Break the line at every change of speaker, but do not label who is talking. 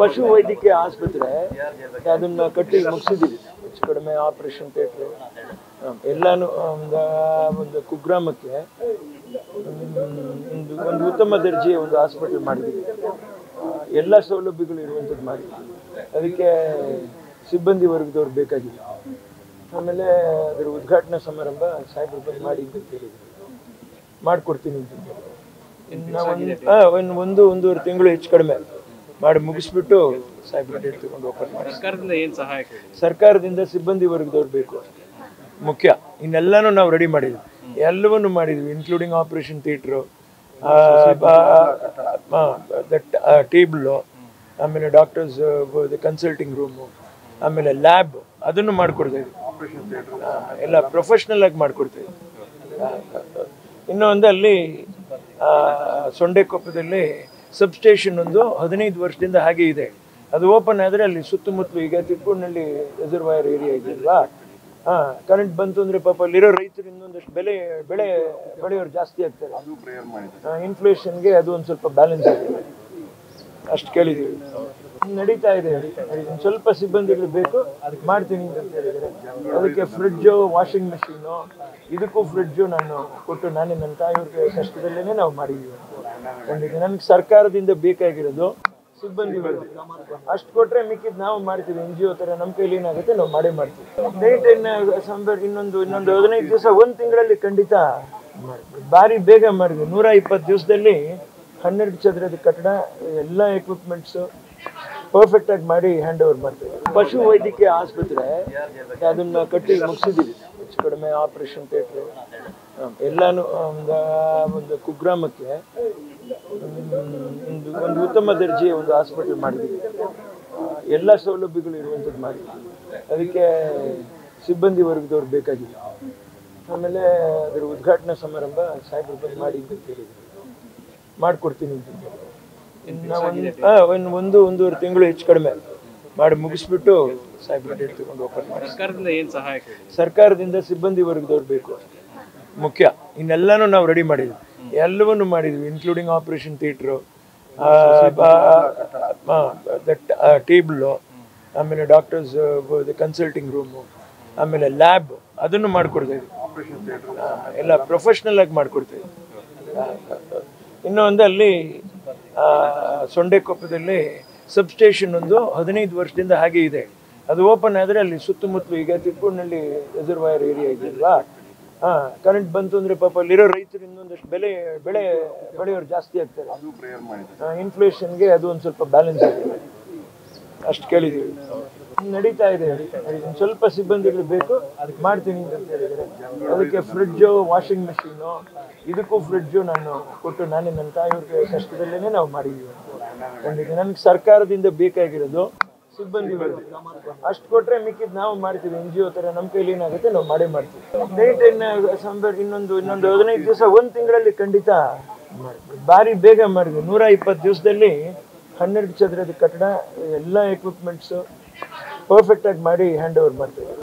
ಪಶು ವೈದ್ಯಕೀಯ ಆಸ್ಪತ್ರೆ, ಅದನ್ನ ಕಟ್ಟಿ ಮುಗಿಸಿದ್ದೀವಿ ಹೆಚ್ಚು ಕಡಿಮೆ ಆಪರೇಷನ್ ಥಿಯೇಟ್ರ್ ಎಲ್ಲಾನು, ಒಂದು ಒಂದು ಕುಗ್ರಾಮಕ್ಕೆ ಒಂದು ಒಂದು ಉತ್ತಮ ದರ್ಜೆಯ ಒಂದು ಆಸ್ಪತ್ರೆ ಮಾಡಿದ್ದೀವಿ. ಎಲ್ಲ ಸೌಲಭ್ಯಗಳು ಇರುವಂಥದ್ದು ಮಾಡಿ ಅದಕ್ಕೆ ಸಿಬ್ಬಂದಿ ವರ್ಗದವ್ರು ಬೇಕಾಗಿಲ್ಲ. ಆಮೇಲೆ ಅದರ ಉದ್ಘಾಟನಾ ಸಮಾರಂಭ ಸಾಹೇಬ್ರ ಬಂದು ಮಾಡಿ ಅಂತ ಹೇಳಿದ್ರು. ಮಾಡಿಕೊಡ್ತೀನಿ ಅಂತ ಒಂದು ಒಂದೂವರೆ ತಿಂಗಳು ಹೆಚ್ಚು ಕಡಿಮೆ ಮಾಡಿ ಮುಗಿಸ್ಬಿಟ್ಟು ಸಾಹೇಬ್ರ ಡೇಟ್ ತಗೊಂಡು ಓಪನ್ ಮಾಡಿ.
ಸರ್ಕಾರದಿಂದ ಏನು ಸಹಾಯ
ಸರ್ಕಾರದಿಂದ ಸಿಬ್ಬಂದಿ ವರ್ಗದವ್ರು ಬೇಕು. ಮುಖ್ಯ. ಇನ್ನೆಲ್ಲಾನು ನಾವು ರೆಡಿ ಮಾಡಿದ್ವಿ. ಎಲ್ಲವನ್ನೂ ಮಾಡಿದ್ವಿ ಇನ್ಕ್ಲೂಡಿಂಗ್ ಆಪರೇಷನ್ ಥಿಯೇಟ್ರು ಟೇಬಲ್ಲು ಆಮೇಲೆ ಡಾಕ್ಟರ್ಸ್ ಕನ್ಸಲ್ಟಿಂಗ್ ರೂಮು ಆಮೇಲೆ ಲ್ಯಾಬ್ ಅದನ್ನು ಮಾಡಿಕೊಡ್ತಾ ಇದ್ವಿ. ಎಲ್ಲ ಪ್ರೊಫೆಷ್ನಲ್ ಆಗಿ ಮಾಡಿಕೊಡ್ತಾ ಇದ್ವಿ. ಆ, ಇನ್ನು ಒಂದು ಅಲ್ಲಿ ಆ, ಸೊಂಡೆಕೊಪ್ಪದಲ್ಲಿ ಸಬ್ಸ್ಟೇಷನ್ ಒಂದು ಹದಿನೈದು ವರ್ಷದಿಂದ ಹಾಗೆ ಇದೆ. ಅದು ಓಪನ್ ಆದರೆ ಅಲ್ಲಿ ಸುತ್ತಮುತ್ತಲು ಈಗ ತಿಪ್ಪೂರಿನಲ್ಲಿ ರೆಸರ್ವಾಯರ್ ಏರಿಯಾ ಇದೆಯಲ್ವಾ ಹಾಂ ಕರೆಂಟ್ ಬಂತು ಅಂದರೆ ಪಾಪ ಅಲ್ಲಿರೋ ರೈತರು ಇನ್ನೊಂದಷ್ಟು ಬೆಲೆ ಬೆಳೆ ಬೆಳೆಯೋರು ಜಾಸ್ತಿ ಆಗ್ತಾರೆ. ಇನ್ಫ್ಲೇಷನ್ಗೆ ಅದು ಒಂದು ಸ್ವಲ್ಪ ಬ್ಯಾಲೆನ್ಸ್ ಆಗಿದೆ. ಅಷ್ಟು ಕೇಳಿದ್ದೀವಿ. ನಡೀತಾ ಇದೆ. ಸ್ವಲ್ಪ ಸಿಬ್ಬಂದಿಗಳು ಬೇಕು ಮಾಡ್ತೀನಿ ಅಂತ ಹೇಳಿದ್ರೆ ಅದಕ್ಕೆ ಫ್ರಿಡ್ಜು ವಾಷಿಂಗ್ ಮೆಷಿನು ಇದಕ್ಕೂ ಫ್ರಿಡ್ಜು ನಾನು ಕೊಟ್ಟು ನಾನೇ ನನ್ನ ತಾಯಿಯವ್ರಿಗೆ ಕಷ್ಟದಲ್ಲೇ ನಾವು ಮಾಡಿದ್ದೀವಿ. ಖಂಡಿತ ನನಗೆ ಸರ್ಕಾರದಿಂದ ಬೇಕಾಗಿರೋದು ಸಿಬ್ಬಂದಿ ವರ್ಗ ಅಷ್ಟು ಕೊಟ್ರೆ ಮಿಕ್ಕಿದ್ ನಾವು ಮಾಡ್ತೀವಿ. ಎನ್ ಜಿ ಒ ಥರ ನಮ್ಮ ಕೈಲಿ ಏನಾಗುತ್ತೆ ನಾವು ಮಾಡೇ ಮಾಡ್ತೀವಿ. ಡೇಟ್ ಸಂಬರ್ ಇನ್ನೊಂದು ಇನ್ನೊಂದು ಹದಿನೈದು ದಿವಸ ಒಂದು ತಿಂಗಳಲ್ಲಿ ಖಂಡಿತ ಭಾರಿ ಬೇಗ ಮಾಡಿದ್ವಿ ನೂರ ಇಪ್ಪತ್ತು ದಿವಸದಲ್ಲಿ ಹನ್ನೆರಡು ಚದರದ ಕಟ್ಟಡ, ಎಲ್ಲ ಎಕ್ವಿಪ್ಮೆಂಟ್ಸು ಪರ್ಫೆಕ್ಟ್ ಆಗಿ ಮಾಡಿ ಹ್ಯಾಂಡ್ ಓವರ್ ಮಾಡ್ತೀವಿ. ಪಶು ವೈದ್ಯಕೀಯ ಆಸ್ಪತ್ರೆ, ಅದನ್ನ ಕಟ್ಟಿ ಮುಗಿಸಿದ್ದೀವಿ. ಹೆಚ್ಚು ಕಡಿಮೆ ಆಪರೇಷನ್ ಥಿಯೇಟ್ರ್ ಎಲ್ಲಾನು, ಒಂದು ಒಂದು ಕುಗ್ರಾಮಕ್ಕೆ ಒಂದು ಒಂದು ಉತ್ತಮ ದರ್ಜೆಯ ಒಂದು ಹಾಸ್ಪಿಟಲ್ ಮಾಡಿದ್ದೀವಿ. ಎಲ್ಲ ಸೌಲಭ್ಯಗಳು ಇರುವಂಥದ್ದು ಮಾಡಿದ್ವಿ ಅದಕ್ಕೆ ಸಿಬ್ಬಂದಿ ವರ್ಗದವ್ರು ಬೇಕಾಗಿಲ್ಲ. ಆಮೇಲೆ ಅದರ ಉದ್ಘಾಟನಾ ಸಮಾರಂಭ ಸಾಹೇಬ್ರು ಬಂದು ಮಾಡಿ ಮಾಡಿಕೊಡ್ತೀನಿ ಅಂತ ಒಂದು ಆ, ಒಂದು ಒಂದು ಒಂದೂವರೆ ತಿಂಗಳು ಹೆಚ್ಚು ಕಡಿಮೆ ಮಾಡಿ ಮುಗಿಸ್ಬಿಟ್ಟು ಸಾಹೇಬ್ರ ಡೇಟ್ ತಗೊಂಡು ಓಪನ್ ಮಾಡಿ.
ಸರ್ಕಾರದಿಂದ ಏನ್ ಸಹಾಯ ಕೇಳಿ
ಸರ್ಕಾರದಿಂದ ಸಿಬ್ಬಂದಿ ವರ್ಗದವ್ರು ಬೇಕು. ಮುಖ್ಯ. ಇನ್ನೆಲ್ಲಾನು ನಾವು ರೆಡಿ ಮಾಡಿದ್ವಿ. ಎಲ್ಲವನ್ನೂ ಮಾಡಿದ್ವಿ ಇನ್ಕ್ಲೂಡಿಂಗ್ ಆಪರೇಷನ್ ಥಿಯೇಟ್ರು ಟೇಬಲ್ ಆಮೇಲೆ ಡಾಕ್ಟರ್ಸ್ ಕನ್ಸಲ್ಟಿಂಗ್ ರೂಮು ಆಮೇಲೆ ಲ್ಯಾಬ್ ಅದನ್ನು ಮಾಡಿಕೊಡ್ತಾ ಇದ್ವಿ. ಎಲ್ಲ ಪ್ರೊಫೆಷ್ನಲ್ ಆಗಿ ಮಾಡಿಕೊಡ್ತಾ ಇದ್ವಿ. ಇನ್ನೊಂದು ಇನ್ನು ಒಂದು ಅಲ್ಲಿ ಸೊಂಡೆಕೊಪ್ಪದಲ್ಲಿ ಸಬ್ಸ್ಟೇಷನ್ ಒಂದು ಹದಿನೈದು ವರ್ಷದಿಂದ ಹಾಗೆ ಇದೆ. ಅದು ಓಪನ್ ಆದರೆ ಅಲ್ಲಿ ಸುತ್ತಮುತ್ತಲು ಈಗ ತಿಪ್ಪೂರಿನಲ್ಲಿ ರಿಸರ್ವಾಯರ್ ಏರಿಯಾ ಇದೆಯಲ್ವಾ? ಹಾಂ ಕರೆಂಟ್ ಬಂತು ಅಂದರೆ ಪಾಪ ಅಲ್ಲಿರೋ ರೈತರು ಇನ್ನೊಂದಷ್ಟು ಬೆಲೆ ಬೆಳೆ ಬೆಳೆಯೋರು ಜಾಸ್ತಿ ಆಗ್ತಾರೆ. ಇನ್ಫ್ಲೇಷನ್ಗೆ ಅದು ಒಂದು ಸ್ವಲ್ಪ ಬ್ಯಾಲೆನ್ಸ್ ಆಗಿದೆ. ಅಷ್ಟು ಕೇಳಿದ್ದೀವಿ. ನಡೀತಾ ಇದೆ. ಸ್ವಲ್ಪ ಸಿಬ್ಬಂದಿಗಳು ಬೇಕು, ಅದಕ್ಕೆ ಮಾಡ್ತೀನಿ ಅಂತ ಹೇಳಿದ್ರೆ ಅದಕ್ಕೆ ಫ್ರಿಡ್ಜು ವಾಷಿಂಗ್ ಮೆಷಿನು ಇದಕ್ಕೂ ಫ್ರಿಡ್ಜು ನಾನು ಕೊಟ್ಟು ನಾನೇ ನನ್ನ ತಾಯಿಯವ್ರಿಗೆ ಕಷ್ಟದಲ್ಲೇ ನಾವು ಮಾಡಿದ್ದೀವಿ. ಖಂಡಿತ ನನಗೆ ಸರ್ಕಾರದಿಂದ ಬೇಕಾಗಿರೋದು ಸಿಬ್ಬಂದಿಗಳು. ಅಷ್ಟು ಕೊಟ್ರೆ ಮಿಕ್ಕಿದ್ ನಾವು ಮಾಡ್ತೀವಿ. ಎನ್ ಜಿ ಒ ಥರ ನಮ್ಮ ಕೈಲಿ ಏನಾಗುತ್ತೆ ನಾವು ಮಾಡೇ ಮಾಡ್ತೀವಿ. ಡೇಟ್ ಸಂಬರ್ ಇನ್ನೊಂದು ಇನ್ನೊಂದು ಹದಿನೈದು ದಿವಸ, ಒಂದು ತಿಂಗಳಲ್ಲಿ ಖಂಡಿತ ಭಾರಿ ಬೇಗ ಮಾಡಿದ್ವಿ. ನೂರ ಇಪ್ಪತ್ತು ದಿವಸದಲ್ಲಿ ಹನ್ನೆರಡು ಚದರದ ಕಟ್ಟಡ, ಎಲ್ಲ ಎಕ್ವಿಪ್ಮೆಂಟ್ಸು ಪರ್ಫೆಕ್ಟ್ ಆಗಿ ಮಾಡಿ ಹ್ಯಾಂಡ್ ಓವರ್ ಮಾಡ್ತೀವಿ.